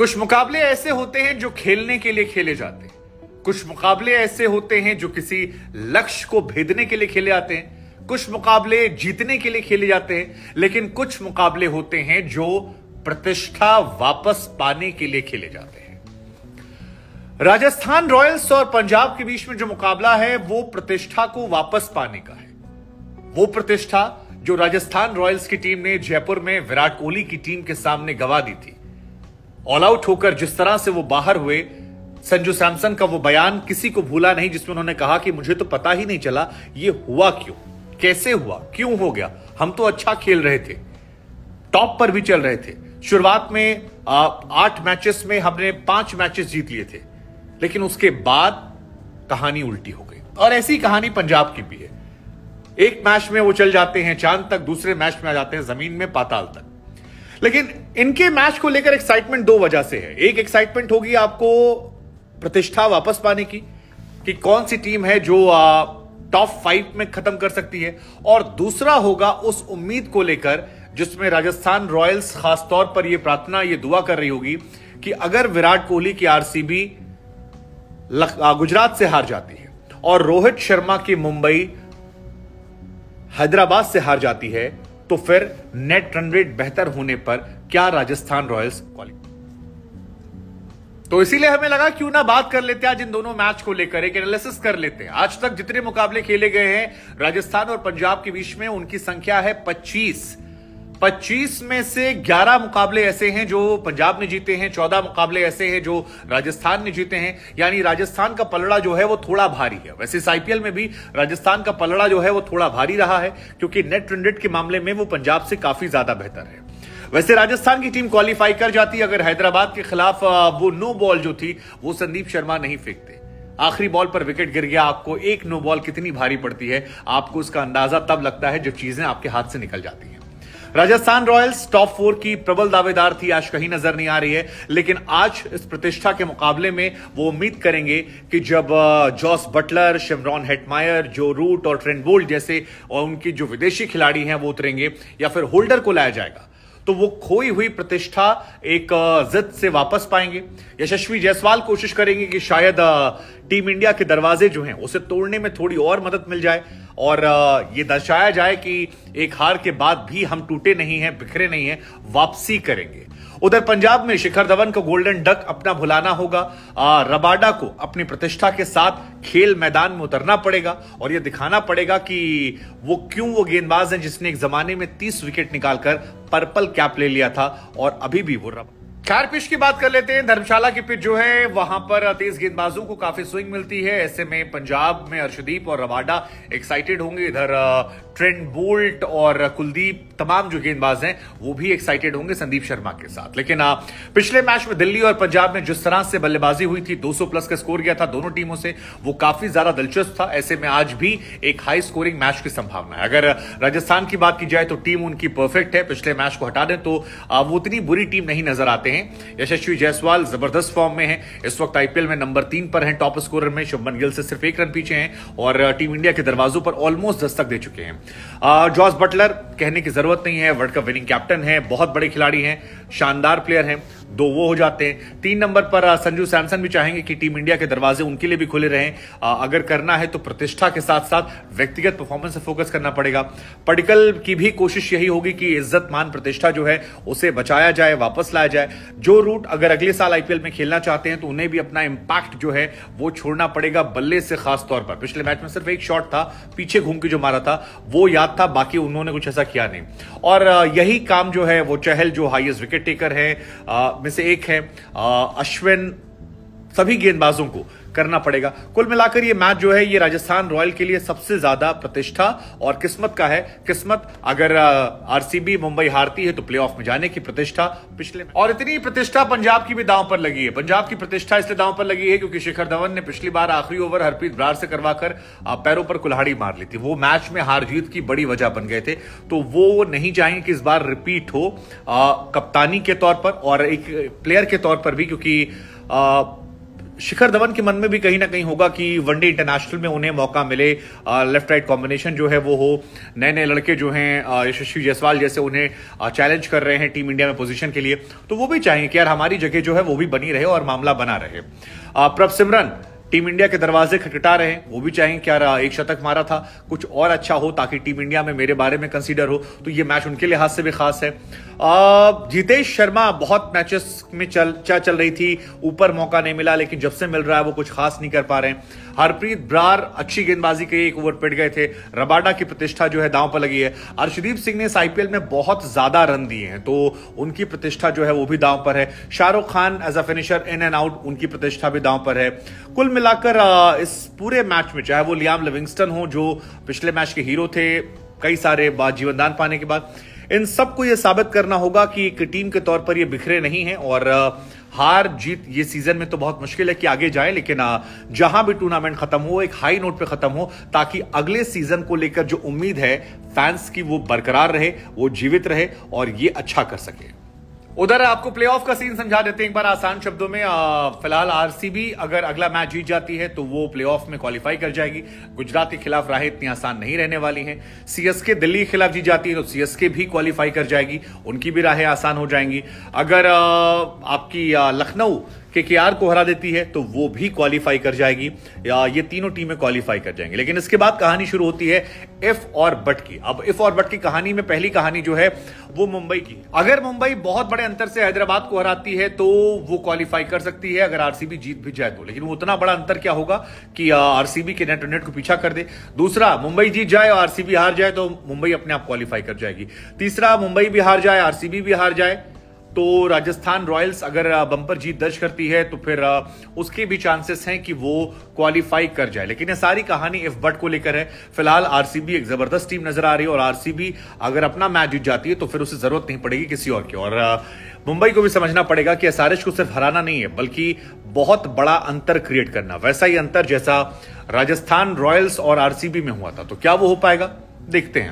कुछ मुकाबले ऐसे होते हैं जो खेलने के लिए खेले जाते हैं। कुछ मुकाबले ऐसे होते हैं जो किसी लक्ष्य को भेदने के लिए खेले जाते हैं। कुछ मुकाबले जीतने के लिए खेले जाते हैं, लेकिन कुछ मुकाबले होते हैं जो प्रतिष्ठा वापस पाने के लिए खेले जाते हैं। राजस्थान रॉयल्स और पंजाब के बीच में जो मुकाबला है, वो प्रतिष्ठा को वापस पाने का है। वो प्रतिष्ठा जो राजस्थान रॉयल्स की टीम ने जयपुर में विराट कोहली की टीम के सामने गवा दी थी। ऑल आउट होकर जिस तरह से वो बाहर हुए, संजू सैमसन का वो बयान किसी को भूला नहीं, जिसमें उन्होंने कहा कि मुझे तो पता ही नहीं चला, ये हुआ क्यों? कैसे हुआ? क्यों हो गया? हम तो अच्छा खेल रहे थे। टॉप पर भी चल रहे थे। शुरुआत में आठ मैचेस में हमने पाँच मैचेस जीत लिए थे। लेकिन उसके बाद कहानी उल्टी हो गई। और ऐसी कहानी पंजाब की भी है। एक मैच में वो चल जाते हैं चाँद तक, दूसरे मैच में आ जाते हैं ज़मीन में पाताल तक। लेकिन इनके मैच को लेकर एक्साइटमेंट दो वजह से है। एक एक्साइटमेंट होगी आपको प्रतिष्ठा वापस पाने की, कि कौन सी टीम है जो टॉप फाइव में खत्म कर सकती है। और दूसरा होगा उस उम्मीद को लेकर, जिसमें राजस्थान रॉयल्स खासतौर पर यह प्रार्थना यह दुआ कर रही होगी, कि अगर विराट कोहली की आरसीबी गुजरात से हार जाती है, और रोहित शर्मा की मुंबई हैदराबाद से हार जाती है तो फिर नेट रन रेट बेहतर होने पर क्या राजस्थान रॉयल्स क्वालिफाई तो इसीलिए हमें लगा क्यों ना बात कर लेते हैं आज इन दोनों मैच को लेकर, एक एनालिसिस कर लेते हैं। आज तक जितने मुकाबले खेले गए हैं, राजस्थान और पंजाब के बीच में उनकी संख्या है 25 25 में से 11 मुकाबले ऐसे हैं जो पंजाब ने जीते हैं 14 मुकाबले ऐसे हैं जो राजस्थान ने जीते हैं। यानी राजस्थान का पलड़ा जो है वो थोड़ा भारी है। वैसे इस आईपीएल में भी राजस्थान का पलड़ा जो है वो थोड़ा भारी रहा है, क्योंकि नेट रन के मामले में वो पंजाब से काफ़ी ज़्यादा बेहतर है। वैसे राजस्थान की टीम क्वालिफाई कर जाती अगर हैदराबाद के खिलाफ वो नो बॉल जो थी, वो संदीप शर्मा नहीं फेंकते। आखिरी बॉल पर विकेट गिर गया, आपको एक नो बॉल कितनी भारी पड़ती है, आपको उसका अंदाज़ा तब लगता है जब चीज़ें आपके हाथ से निकल जाती हैं। राजस्थान रॉयल्स टॉप फोर की प्रबल दावेदार थी, आज कहीं नज़र नहीं आ रही है। लेकिन आज इस प्रतिष्ठा के मुकाबले में वो उम्मीद करेंगे कि जब Jos Buttler, Shimron Hetmyer, Joe Root और ट्रेंडबोल्ट जैसे, और उनकी जो विदेशी खिलाड़ी हैं, वो उतरेंगे या फिर होल्डर को लाया जाएगा। तो वो खोई हुई प्रतिष्ठा एक जिद से वापस पाएँगे। यशस्वी जायसवाल कोशिश करेंगे कि शायद टीम इंडिया के दरवाजे जो हैं, उसे तोड़ने में थोड़ी और मदद मिल जाए और ये दर्शाया जाए कि एक हार के बाद भी हम टूटे नहीं हैं, बिखरे नहीं हैं, वापसी करेंगे। उधर पंजाब में शिखर धवन को गोल्डन डक अपना भुलाना होगा। आ, रबाडा को अपनी प्रतिष्ठा के साथ खेल मैदान में उतरना पड़ेगा और यह दिखाना पड़ेगा कि वो क्यों वो गेंदबाज हैं जिसने एक जमाने में तीस विकेट निकालकर पर्पल कैप ले लिया था और अभी भी वो रबा। खैर पिच की बात कर लेते हैं। धर्मशाला की पिच जो है वहाँ पर तेज गेंदबाजों को काफ़ी स्विंग मिलती है। ऐसे में पंजाब में अर्शदीप और रवाडा एक्साइटेड होंगे। इधर ट्रेंड बोल्ट और कुलदीप तमाम जो गेंदबाज हैं वो भी एक्साइटेड होंगे संदीप शर्मा के साथ। लेकिन आ, पिछले मैच में दिल्ली और पंजाब में जिस तरह से बल्लेबाजी हुई थी 200 प्लस का स्कोर गया था दोनों टीमों से वो काफ़ी ज़्यादा दिलचस्प था। ऐसे में आज भी एक हाई स्कोरिंग मैच की संभावना है। अगर राजस्थान की बात की जाए तो टीम उनकी परफेक्ट है। पिछले मैच को हटा दें तो वो उतनी बुरी टीम नहीं नज़र आते हैं। यशस्वी जायसवाल ज़बरदस्त फॉर्म में है। इस वक्त आईपीएल में नंबर तीन पर है टॉप स्कोरर में शुभमन गिल से सिर्फ़ एक रन पीछे हैं और टीम इंडिया के दरवाजों पर ऑलमोस्ट दस्तक दे चुके हैं। जॉर्ज बटलर कहने की ज़रूरत नहीं है वर्ल्ड कप विनिंग कैप्टन है बहुत बड़े खिलाड़ी हैं शानदार प्लेयर हैं। दो वो हो जाते हैं। तीन नंबर पर संजू सैमसन भी चाहेंगे कि टीम इंडिया के दरवाजे उनके लिए भी खुले रहें। अगर करना है तो प्रतिष्ठा के साथ साथ व्यक्तिगत परफॉर्मेंस से फोकस करना पड़ेगा। पडिकल की भी कोशिश यही होगी कि इज़्ज़त मान प्रतिष्ठा जो है, उसे बचाया जाए, वापस लाया जाए। जो रूट अगर अगले साल आईपीएल में खेलना चाहते हैं तो उन्हें भी अपना इंपैक्ट जो है, वो छोड़ना पड़ेगा बल्ले से खास तौर पर। पिछले मैच में सिर्फ़ एक शॉट था, पीछे घूम के जो मारा था, वो याद था, बाकी उन्होंने कुछ ऐसा किया नहीं। और यही काम जो है, वो चहल जो हाईएस्ट विकेट टेकर है में से एक है अश्विन सभी गेंदबाजों को करना पड़ेगा। कुल मिलाकर ये मैच जो है, ये राजस्थान रॉयल के लिए सबसे ज़्यादा प्रतिष्ठा और किस्मत का है। किस्मत, अगर आरसीबी मुंबई हारती है तो प्लेऑफ में जाने की प्रतिष्ठा पिछले और इतनी प्रतिष्ठा पंजाब की भी दांव पर लगी है। पंजाब की प्रतिष्ठा इसलिए दांव पर लगी है क्योंकि शिखर धवन ने पिछली बार आखिरी ओवर हरप्रीत ब्रार से करवाकर पैरों पर कुल्हाड़ी मार ली थी। वो मैच में हार जीत की बड़ी वजह बन गए थे। तो वो नहीं चाहेंगे कि इस बार रिपीट हो कप्तानी के तौर पर और एक प्लेयर के तौर पर भी, क्योंकि शिखर धवन के मन में भी कहीं ना कहीं होगा कि वनडे इंटरनेशनल में उन्हें मौका मिले। लेफ़्ट राइट कॉम्बिनेशन जो है वो हो। नए नए लड़के जो हैं यशस्वी जायसवाल जैसे उन्हें चैलेंज कर रहे हैं टीम इंडिया में पोजीशन के लिए। तो वो भी चाहेंगे कि यार हमारी जगह जो है वो भी बनी रहे और मामला बना रहे। प्रभ सिमरन टीम इंडिया के दरवाजे खटखटा रहे हैं। वो भी चाहेंगे क्या एक शतक मारा था। कुछ और अच्छा हो ताकि टीम इंडिया में मेरे बारे में कंसीडर हो तो ये मैच उनके लिहाज से भी खास है। जितेश शर्मा बहुत मैचेस में चल चल रही थी। ऊपर मौका नहीं मिला, लेकिन जब से मिल रहा है, वो कुछ खास नहीं कर पा रहे हैं। हरप्रीत ब्रार, अच्छी गेंदबाजी के एक ओवर पिट गए थे। रबाडा की प्रतिष्ठा जो है दांव पर लगी है। अर्शदीप सिंह ने इस आईपीएल में बहुत ज़्यादा रन दिए हैं तो उनकी प्रतिष्ठा जो है वो भी दांव पर है। Shahrukh Khan as a finisher in and out उनकी प्रतिष्ठा भी दांव पर है। कुल मिलाकर इस पूरे मैच में, चाहे वो लियाम लिविंगस्टन हो, जो पिछले मैच के हीरो थे, कई सारे जीवनदान पाने के बाद, इन सबको यह साबित करना होगा कि एक टीम के तौर पर ये बिखरे नहीं है और हार जीत ये सीज़न में तो बहुत मुश्किल है कि आगे जाए, लेकिन जहाँ भी टूर्नामेंट खत्म हो, एक हाई नोट पे खत्म हो, ताकि अगले सीज़न को लेकर जो उम्मीद है फैंस की वो बरकरार रहे, वो जीवित रहे, और ये अच्छा कर सके। उधर आपको प्लेऑफ का सीन समझा देते हैं एक बार आसान शब्दों में। फ़िलहाल आरसीबी अगर अगला मैच जीत जाती है तो वो प्लेऑफ में क्वालिफाई कर जाएगी। गुजरात के खिलाफ राहें इतनी आसान नहीं रहने वाली है। सीएसके दिल्ली के खिलाफ जीत जाती है तो सीएसके भी क्वालिफाई कर जाएगी। उनकी भी राहें आसान हो जाएँगी। अगर आपकी लखनऊ के के आर को हरा देती है तो वो भी क्वालिफाई कर जाएगी। या ये तीनों टीमें क्वालिफाई कर जाएँगी। लेकिन इसके बाद कहानी शुरू होती है इफ़ और बट की। अब इफ़ और बट की कहानी में पहली कहानी जो है, वो मुंबई की। अगर मुंबई बहुत बड़े अंतर से हैदराबाद को हराती है तो वो क्वालिफाई कर सकती है, अगर आरसीबी जीत भी जाए तो। लेकिन वो उतना बड़ा अंतर क्या होगा कि आरसीबी के नेट नेट को पीछा कर दे। दूसरा, मुंबई जीत जाए और आरसीबी हार जाए तो मुंबई अपने आप क्वालिफाई कर जाएगी। तीसरा, मुंबई भी हार जाए आरसीबी भी हार जाए। तो राजस्थान रॉयल्स अगर बंपर जीत दर्ज करती है तो फिर उसके भी चांसेस हैं कि वो क्वालिफाई कर जाए। लेकिन ये सारी कहानी इफ़ बट को लेकर है। फ़िलहाल आरसीबी एक ज़बरदस्त टीम नज़र आ रही है और आरसीबी अगर अपना मैच जीत जाती है तो फिर उसे ज़रूरत नहीं पड़ेगी किसी और की। और मुंबई को भी समझना पड़ेगा कि एसआरएच को सिर्फ़ हराना नहीं है, बल्कि बहुत बड़ा अंतर क्रिएट करना। वैसा ही अंतर जैसा राजस्थान रॉयल्स और आरसीबी में हुआ था। तो क्या वो हो पाएगा? देखते हैं